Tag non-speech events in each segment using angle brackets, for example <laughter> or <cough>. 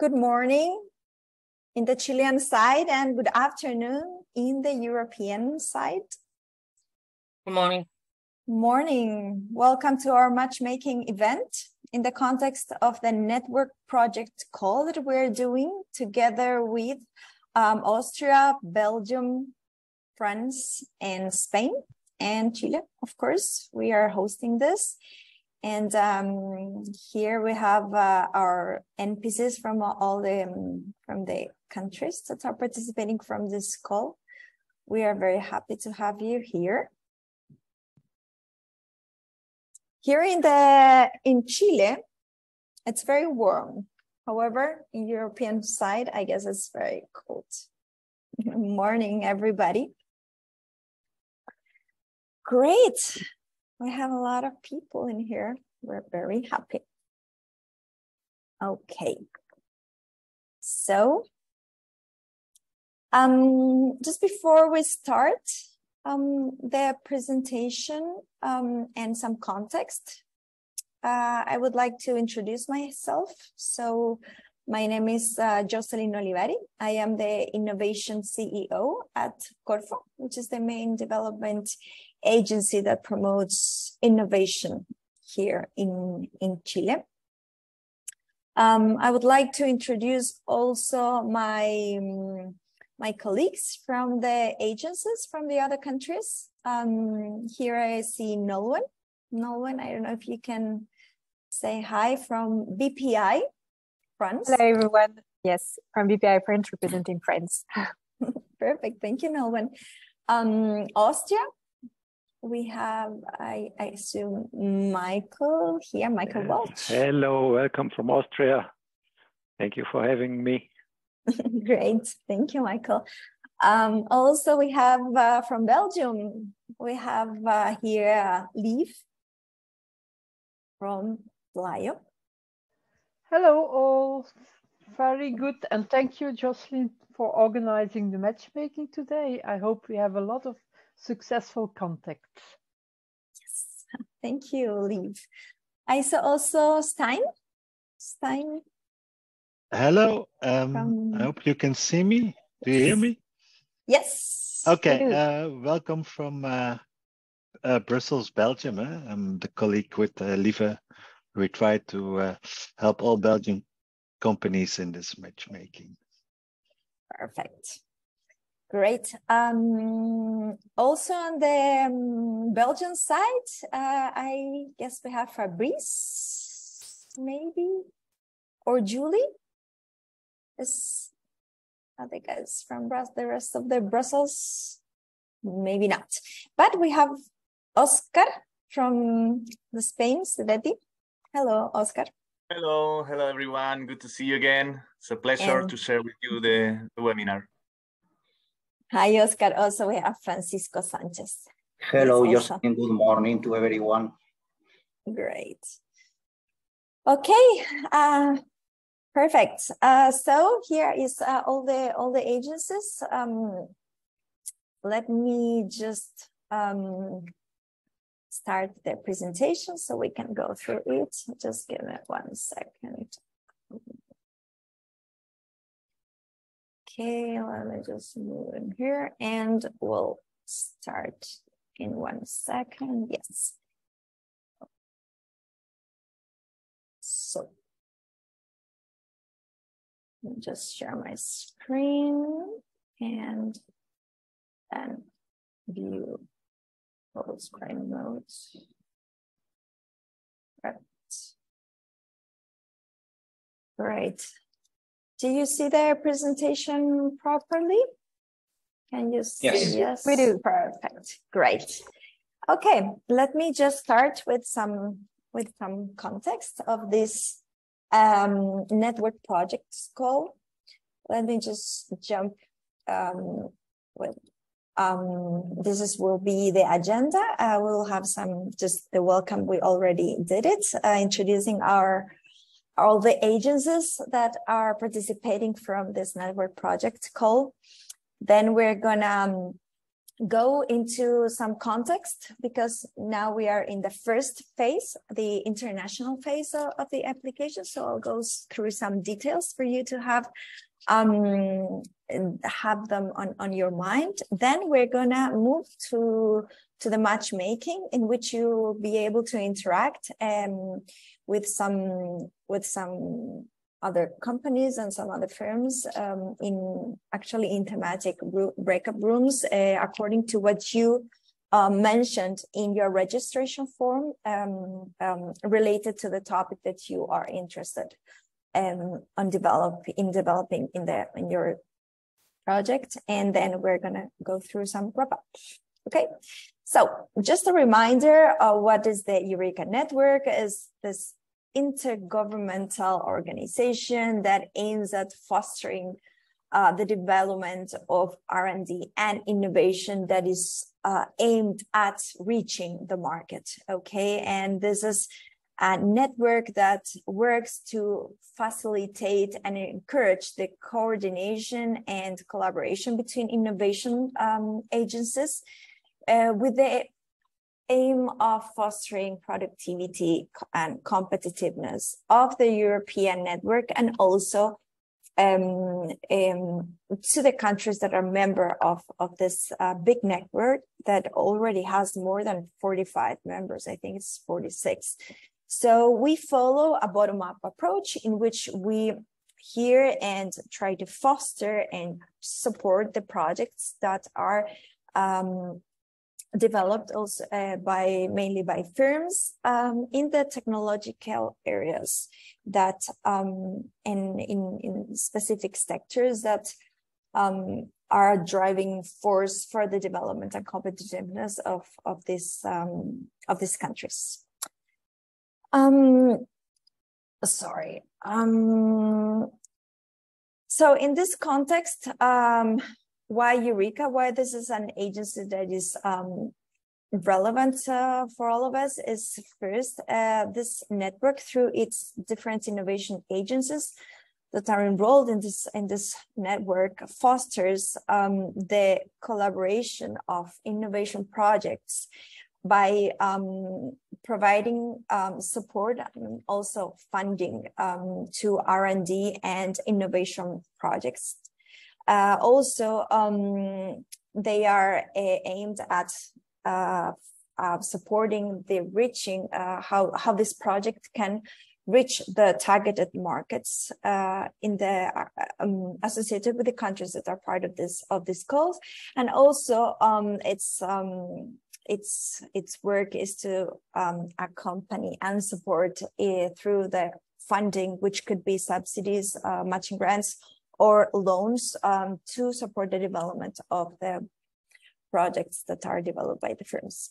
Good morning in the Chilean side and good afternoon in the European side. Good morning. Morning. Welcome to our matchmaking event in the context of the network project call that we're doing together with um, Austria, Belgium, France, and Spain, and Chile, of course. We are hosting this. And um, here we have uh, our NPCs from all the um, from the countries that are participating from this call. We are very happy to have you here. Here in the in Chile, it's very warm. However, in European side, I guess it's very cold. <laughs> Morning, everybody. Great. We have a lot of people in here. We're very happy. Okay. So, um, just before we start um, the presentation um, and some context, uh, I would like to introduce myself. So, my name is uh, Jocelyn Olivari. I am the innovation CEO at Corfo, which is the main development agency that promotes innovation here in, in Chile. Um, I would like to introduce also my, um, my colleagues from the agencies from the other countries. Um, here I see Nolwenn. Nolwenn, I don't know if you can say hi from BPI, France. Hello, everyone. Yes, from BPI France, representing France. <laughs> Perfect. Thank you, Nolwenn. Um, Austria, we have, I, I assume, Michael here, Michael Walsh. Hello, welcome from Austria. Thank you for having me. <laughs> Great, thank you, Michael. Um, also, we have uh, from Belgium, we have uh, here uh, Lieve from Lyon. Hello, all. Very good, and thank you, Jocelyn, for organizing the matchmaking today. I hope we have a lot of successful contacts. Yes, <laughs> thank you, Lieve. I saw also Stein. Stein. Hello, um, From... I hope you can see me. Do you hear me? Yes. Okay, uh, welcome from uh, uh, Brussels, Belgium. Eh? I'm the colleague with uh, Lieve. We try to uh, help all Belgian companies in this matchmaking. Perfect. Great. Um, also on the um, Belgian side, uh, I guess we have Fabrice, maybe, or Julie. Is I think it's from the rest of the Brussels, maybe not. But we have Oscar from the Spain, CDTI. Hello, Oscar. Hello, hello everyone. Good to see you again. It's a pleasure and... to share with you the, the webinar. Hi, Oscar. Also, we have Francisco Sanchez. Hello, just good morning to everyone. Great. Okay, uh, perfect. Uh, so here is uh, all the all the agencies. Um, let me just um, start the presentation so we can go through it. Just give me one second. Okay, let me just move in here and we'll start in one second. Yes. So, let me just share my screen and then view full screen modes. Right. Great. Do you see the presentation properly? Can you see? Yes. yes. We do. Perfect. Great. Okay, let me just start with some with some context of this um, network project call. Let me just jump um, with um, this is will be the agenda. Uh, we'll have some just the welcome. We already did it, uh, introducing our all the agencies that are participating from this network project call. Then we're gonna um, go into some context because now we are in the first phase, the international phase of, of the application. So I'll go through some details for you to have um, have them on, on your mind. Then we're gonna move to to the matchmaking in which you will be able to interact um, with some with some other companies and some other firms um, in actually in thematic breakup rooms uh, according to what you uh, mentioned in your registration form um, um, related to the topic that you are interested um, on develop in developing in the in your project. And then we're gonna go through some wrap up okay. So just a reminder of what is the eureka network is this intergovernmental organization that aims at fostering uh, the development of R&D and innovation that is uh, aimed at reaching the market. Okay, and this is a network that works to facilitate and encourage the coordination and collaboration between innovation um, agencies uh, with the aim of fostering productivity and competitiveness of the European network and also um, um, to the countries that are member of, of this uh, big network that already has more than 45 members. I think it's 46. So we follow a bottom-up approach in which we hear and try to foster and support the projects that are um, developed also uh, by mainly by firms um, in the technological areas that um, in, in, in specific sectors that um, are driving force for the development and competitiveness of of this um, of these countries. Um, sorry. Um, so in this context, why Eureka, why this is an agency that is um, relevant uh, for all of us is first, uh, this network through its different innovation agencies that are enrolled in this in this network fosters um, the collaboration of innovation projects by um, providing um, support and also funding um, to R&D and innovation projects uh, also, um, they are uh, aimed at uh, uh, supporting the reaching uh, how how this project can reach the targeted markets uh, in the um, associated with the countries that are part of this of this calls and also um, its um, its its work is to um, accompany and support through the funding, which could be subsidies, matching grants, or loans um, to support the development of the projects that are developed by the firms.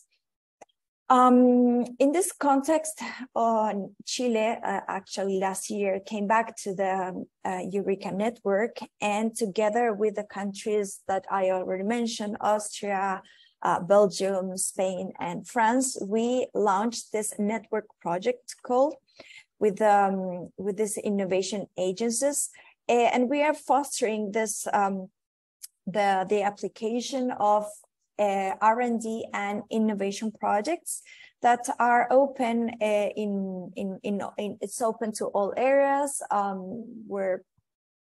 Um, in this context, uh, Chile uh, actually last year came back to the uh, Eureka network and together with the countries that I already mentioned, Austria, uh, Belgium, Spain, and France, we launched this network project called with, um, with these innovation agencies and we are fostering this um, the the application of uh, R&D and innovation projects that are open uh, in, in, in in it's open to all areas um, where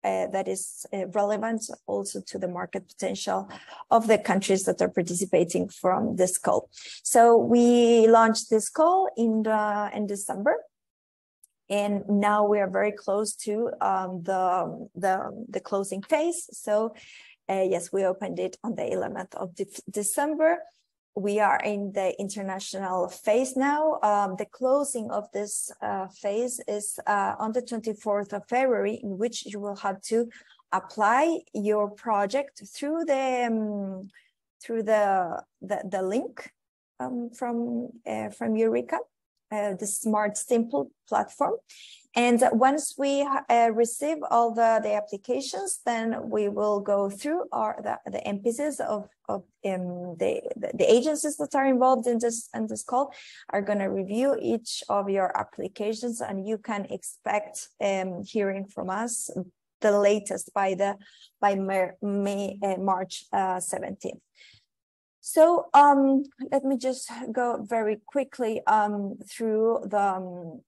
uh, that is uh, relevant also to the market potential of the countries that are participating from this call. So we launched this call in in December and now we are very close to um, the, the, the closing phase. So uh, yes, we opened it on the 11th of de December. We are in the international phase now. Um, the closing of this uh, phase is uh, on the 24th of February, in which you will have to apply your project through the um, through the the, the link um, from uh, from Eureka uh, the smart simple platform. And once we uh, receive all the, the applications then we will go through our the, the NPCs of, of um, the, the, the agencies that are involved in this in this call are going to review each of your applications and you can expect um, hearing from us the latest by the by May, May uh, March uh, 17th So um, let me just go very quickly um, through the um,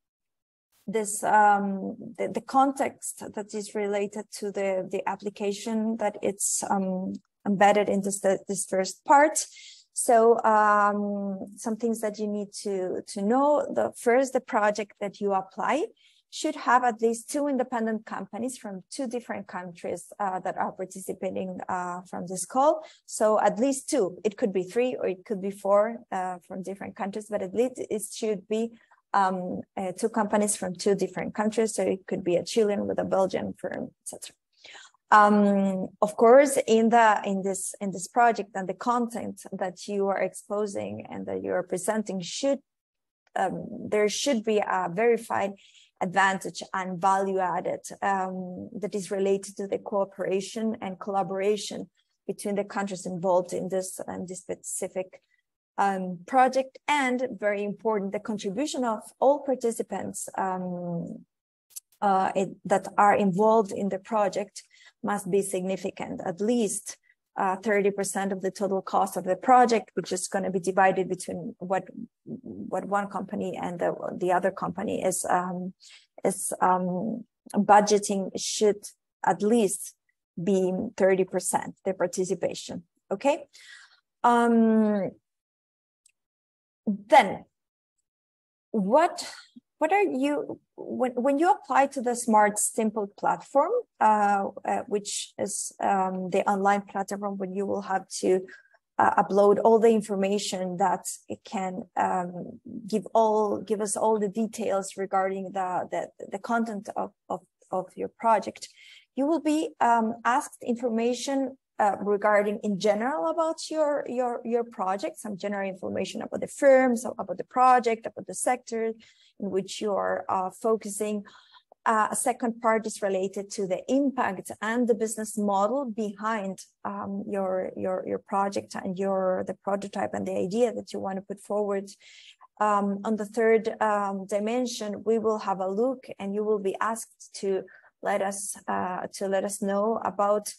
this um, the, the, context that is related to the the application that it's um, embedded in this this first part. So um, some things that you need to to know. The first, the project that you apply should have at least two independent companies from two different countries uh, that are participating uh, from this call. So at least two, it could be three or it could be four uh, from different countries, but at least it should be um, uh, two companies from two different countries. So it could be a Chilean with a Belgian firm, etc. Um, of course, in the in this in this project and the content that you are exposing and that you are presenting should um, there should be a verified advantage and value added um, that is related to the cooperation and collaboration between the countries involved in this and this specific um, project. And very important the contribution of all participants um, uh, it, that are involved in the project must be significant at least uh, 30% of the total cost of the project, which is going to be divided between what what one company and the, the other company is um, is um, budgeting should at least be 30% the participation. Okay. Um, then what what are you when when you apply to the smart simple platform uh, uh, which is um, the online platform when you will have to uh, upload all the information that it can um, give all give us all the details regarding the the, the content of, of, of your project you will be um, asked information uh, regarding in general about your your your project some general information about the firm firms about the project about the sector in which you're uh, focusing uh, a second part is related to the impact and the business model behind um, your your your project and your the prototype and the idea that you want to put forward. Um, on the third um, dimension we will have a look and you will be asked to let us uh, to let us know about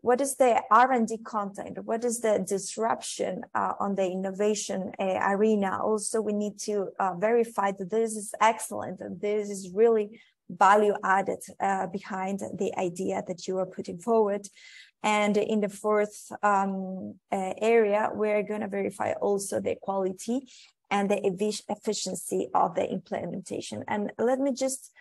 what is the R&D content? What is the disruption uh, on the innovation uh, arena? Also, we need to uh, verify that this is excellent and this is really value added uh, behind the idea that you are putting forward. And in the fourth um, uh, area, we're going to verify also the quality and the efficiency of the implementation. And let me just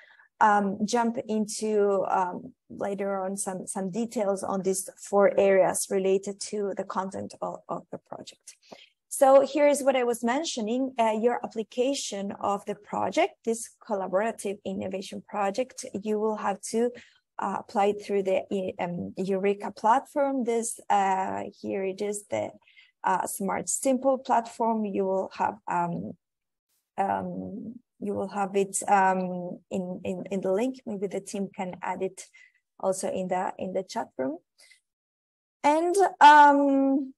um, jump into um, later on some, some details on these four areas related to the content of, of the project. So here's what I was mentioning, uh, your application of the project, this collaborative innovation project, you will have to uh, apply through the um, Eureka platform. This uh, here it is the uh, Smart Simple platform. You will have um, um, you will have it um, in, in, in the link. Maybe the team can add it also in the in the chat room. And um,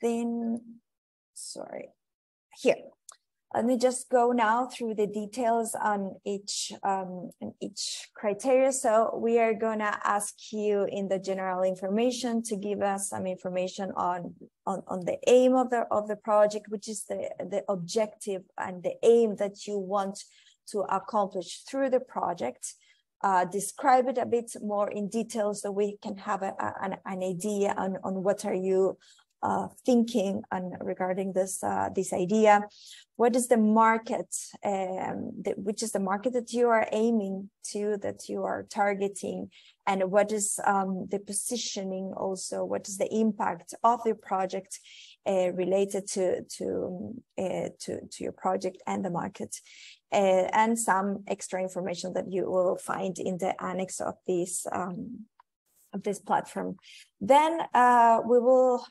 then, sorry, here. Let me just go now through the details on each um, on each criteria. So we are gonna ask you in the general information to give us some information on on, on the aim of the of the project, which is the the objective and the aim that you want to accomplish through the project. Uh, describe it a bit more in detail so we can have a, a, an, an idea on, on what are you uh, thinking on regarding this uh, this idea. What is the market? Um, which is the market that you are aiming to, that you are targeting, and what is um, the positioning? Also, what is the impact of the project uh, related to to, uh, to to your project and the market? Uh, and some extra information that you will find in the annex of this um, of this platform. Then uh, we will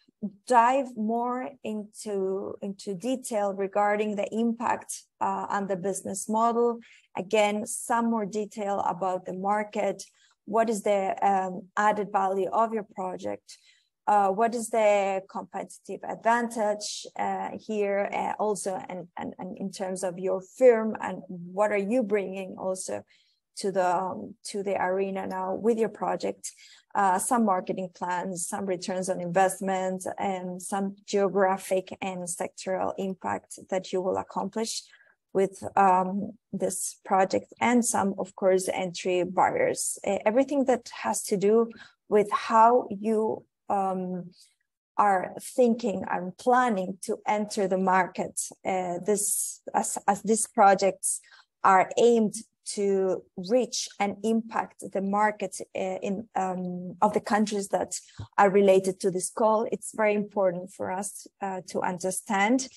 dive more into, into detail regarding the impact uh, on the business model. Again, some more detail about the market. What is the um, added value of your project? Uh, what is the competitive advantage uh, here uh, also and, and, and in terms of your firm and what are you bringing also to the um, to the arena now with your project uh, some marketing plans some returns on investment and some geographic and sectoral impact that you will accomplish with um, this project and some of course entry barriers everything that has to do with how you um, are thinking and planning to enter the market. Uh, this as, as these projects are aimed to reach and impact the market uh, in um, of the countries that are related to this call. It's very important for us uh, to understand.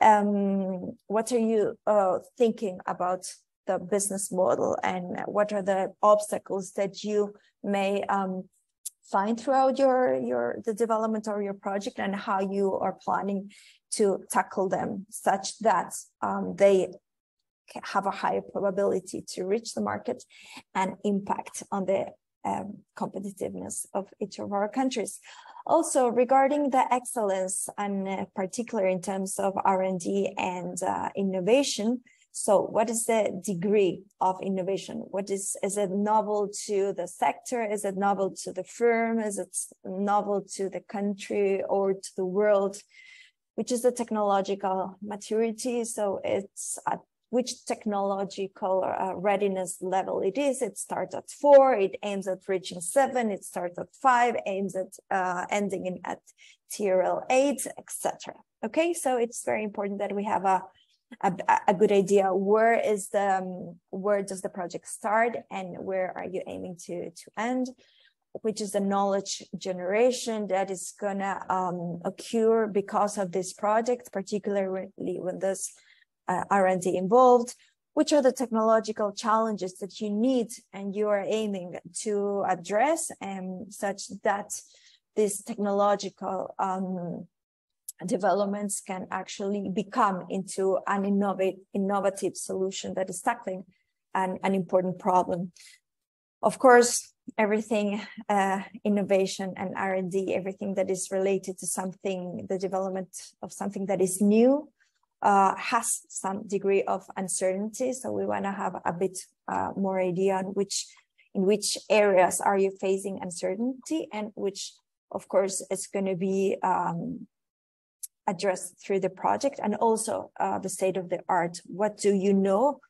Um, what are you uh, thinking about the business model and what are the obstacles that you may um, find throughout your your the development or your project and how you are planning to tackle them such that um, they have a higher probability to reach the market and impact on the um, competitiveness of each of our countries. Also, regarding the excellence, and uh, particularly in terms of R&D and uh, innovation, so what is the degree of innovation? What is, is it novel to the sector? Is it novel to the firm? Is it novel to the country or to the world? Which is the technological maturity. So it's at which technological uh, readiness level it is. It starts at four, it aims at reaching seven, it starts at five, aims at uh, ending in at TRL eight, etc. Okay, so it's very important that we have a a, a good idea where is the um, where does the project start and where are you aiming to to end which is the knowledge generation that is gonna um, occur because of this project particularly when there's uh, r&d involved which are the technological challenges that you need and you are aiming to address and such that this technological um, developments can actually become into an innovate, innovative solution that is tackling an, an important problem. Of course, everything uh, innovation and R&D, everything that is related to something, the development of something that is new, uh, has some degree of uncertainty. So we want to have a bit uh, more idea on which, in which areas are you facing uncertainty and which, of course, is going to be um, addressed through the project and also uh, the state of the art. What do you know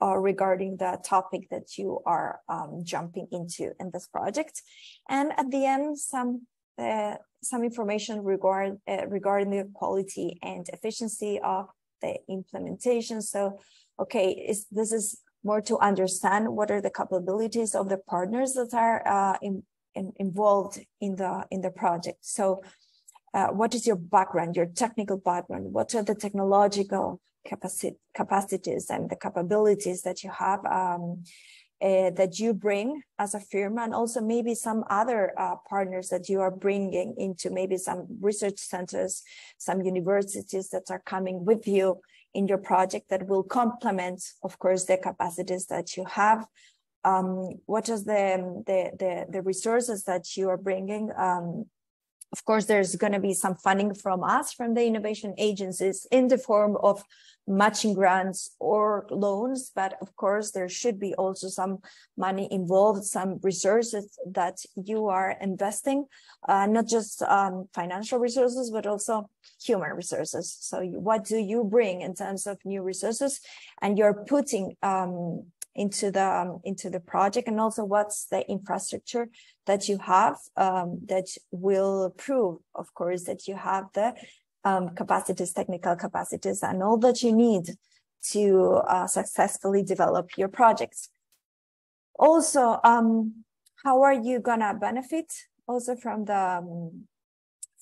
uh, regarding the topic that you are um, jumping into in this project? And at the end, some uh, some information regard, uh, regarding the quality and efficiency of the implementation. So, okay, is, this is more to understand what are the capabilities of the partners that are uh, in, in, involved in the in the project. So uh, what is your background, your technical background? What are the technological capacities and the capabilities that you have um, uh, that you bring as a firm, and also maybe some other uh, partners that you are bringing into maybe some research centers, some universities that are coming with you in your project that will complement, of course, the capacities that you have. Um, what is the, the, the the resources that you are bringing? Um, of course, there's going to be some funding from us, from the innovation agencies in the form of matching grants or loans. But of course, there should be also some money involved, some resources that you are investing, uh, not just um, financial resources, but also human resources. So what do you bring in terms of new resources? And you're putting um, into the um, into the project and also what's the infrastructure that you have um, that will prove of course that you have the um, capacities technical capacities and all that you need to uh, successfully develop your projects also um, how are you gonna benefit also from the um,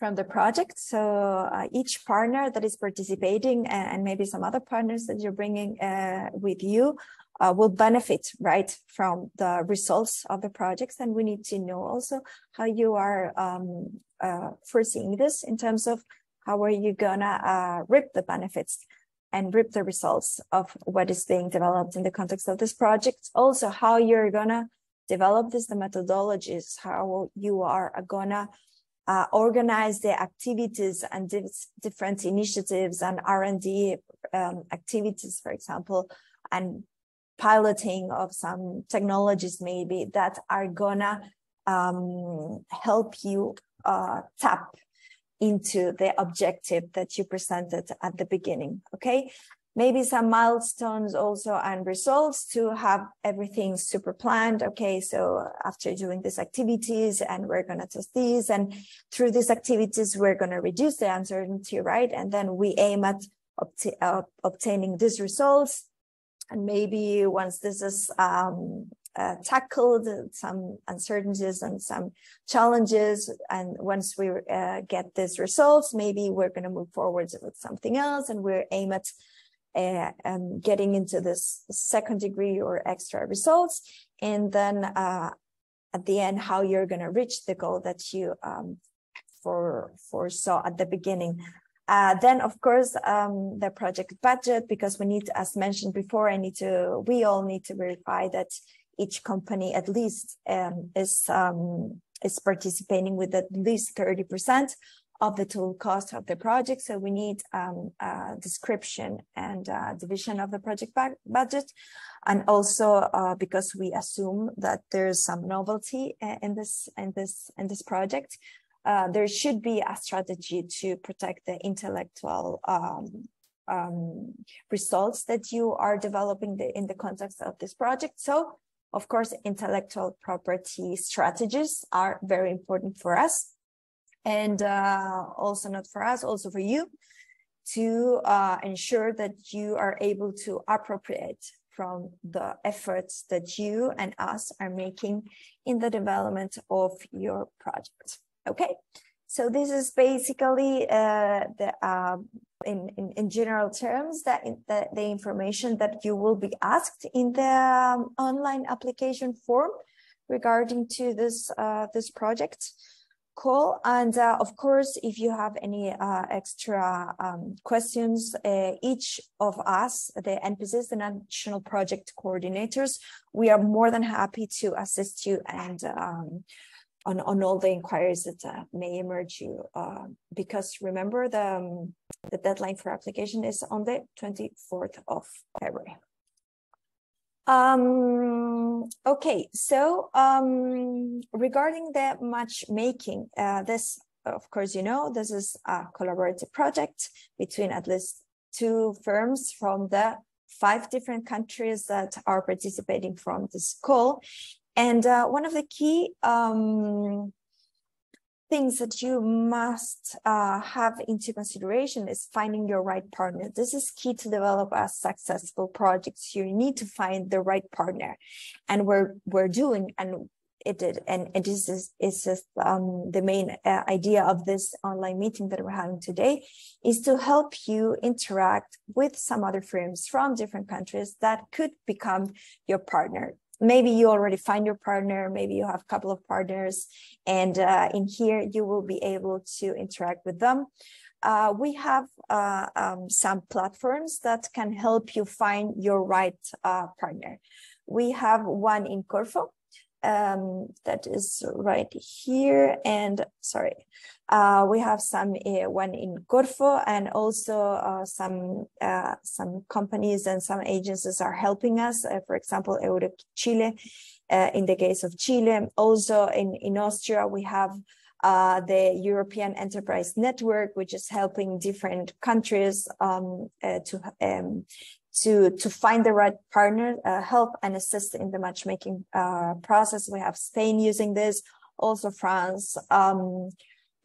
from the project. So uh, each partner that is participating and maybe some other partners that you're bringing uh, with you uh, will benefit right from the results of the projects. And we need to know also how you are um, uh, foreseeing this in terms of how are you gonna uh, reap the benefits and reap the results of what is being developed in the context of this project. Also how you're gonna develop this the methodologies how you are gonna uh, organize the activities and different initiatives and R&D um, activities, for example, and piloting of some technologies maybe that are gonna um, help you uh, tap into the objective that you presented at the beginning. Okay, maybe some milestones also and results to have everything super planned. Okay, so after doing these activities and we're going to test these and through these activities, we're going to reduce the uncertainty, right? And then we aim at obta uh, obtaining these results. And maybe once this is um, uh, tackled some uncertainties and some challenges. And once we uh, get these results, maybe we're going to move forward with something else and we're aim at uh, um, getting into this second degree or extra results. And then uh, at the end, how you're going to reach the goal that you um, for foresaw at the beginning. Uh, then, of course, um, the project budget, because we need, as mentioned before, I need to, we all need to verify that each company at least um, is um, is participating with at least 30% of the total cost of the project. So we need um, a description and division of the project budget. And also uh, because we assume that there's some novelty uh, in this in this in this project, uh, there should be a strategy to protect the intellectual um, um, results that you are developing the, in the context of this project. So of course, intellectual property strategies are very important for us and uh, also not for us, also for you to uh, ensure that you are able to appropriate from the efforts that you and us are making in the development of your project. Okay, so this is basically uh, the uh, in, in, in general terms that the, the information that you will be asked in the um, online application form regarding to this uh, this project call. And uh, of course if you have any uh, extra um, questions uh, each of us the npcs the national project coordinators we are more than happy to assist you and um, on, on all the inquiries that uh, may emerge you uh, because remember the um, the deadline for application is on the 24th of February. Um, okay, so um, regarding the matchmaking, uh, this, of course, you know, this is a collaborative project between at least two firms from the five different countries that are participating from this call. And uh, one of the key um, things that you must uh, have into consideration is finding your right partner. This is key to develop a successful project. You need to find the right partner, and we're we're doing and it did, and it is is just um, the main uh, idea of this online meeting that we're having today is to help you interact with some other firms from different countries that could become your partner maybe you already find your partner, maybe you have a couple of partners, and uh, in here you will be able to interact with them. Uh, we have uh, um, some platforms that can help you find your right uh, partner. We have one in Corfo, um, that is right here. And sorry, uh, we have some uh, one in Corfo, and also uh, some uh, some companies and some agencies are helping us. Uh, for example, Euro Chile, uh, in the case of Chile. Also in in Austria, we have. the European Enterprise Network, which is helping different countries um, to um, to to find the right partner, uh, help and assist in the matchmaking uh, process. We have Spain using this, also France. Um,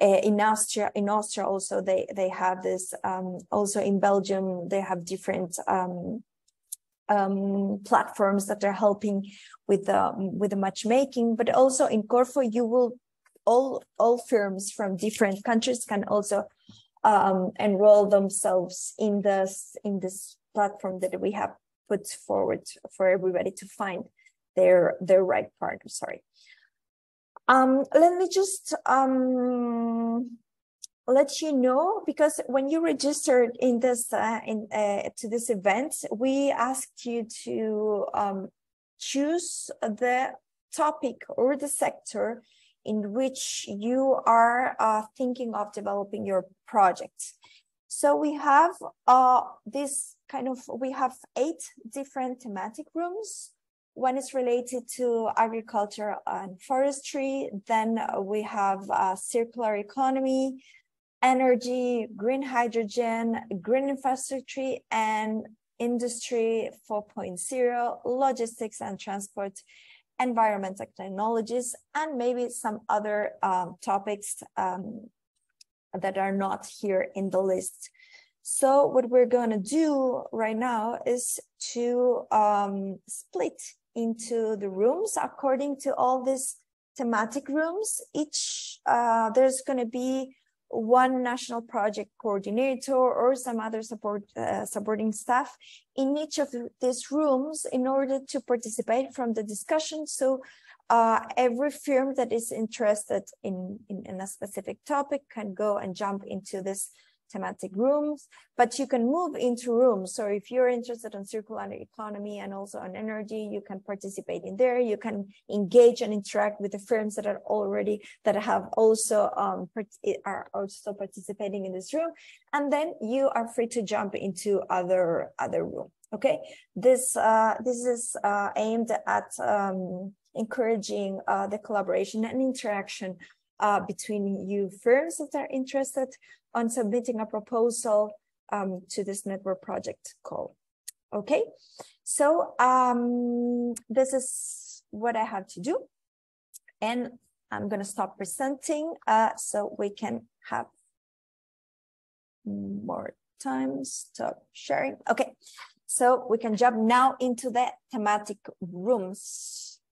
eh, in Austria, in Austria also they they have this. Um, also in Belgium, they have different um, um, platforms that are helping with the with the matchmaking. But also in Corfo, you will all all firms from different countries can also um, enroll themselves in this in this platform that we have put forward for everybody to find their their right partner. Sorry. Um, let me just um, let you know because when you registered in this uh, in uh, to this event, we asked you to um, choose the topic or the sector in which you are uh, thinking of developing your project. So we have uh, this kind of, we have eight different thematic rooms. One is related to agriculture and forestry. Then we have circular economy, energy, green hydrogen, green infrastructure, and industry 4.0, logistics and transport, environmental technologies, and maybe some other um, topics um, that are not here in the list. So what we're going to do right now is to um, split into the rooms according to all these thematic rooms. Each, uh, there's going to be one national project coordinator or some other support uh, supporting staff in each of these rooms in order to participate from the discussion. So uh, every firm that is interested in, in, in, a specific topic can go and jump into this thematic rooms, but you can move into rooms. So if you're interested in circular economy and also on energy, you can participate in there. You can engage and interact with the firms that are already, that have also, um, are also participating in this room. And then you are free to jump into other, other room. Okay. This, uh, this is, uh, aimed at, um, encouraging, uh, the collaboration and interaction uh, between you firms that are interested on submitting a proposal um, to this network project call. Okay, so um, this is what I have to do. And I'm going to stop presenting uh, so we can have more time. Stop sharing. Okay, so we can jump now into the thematic rooms.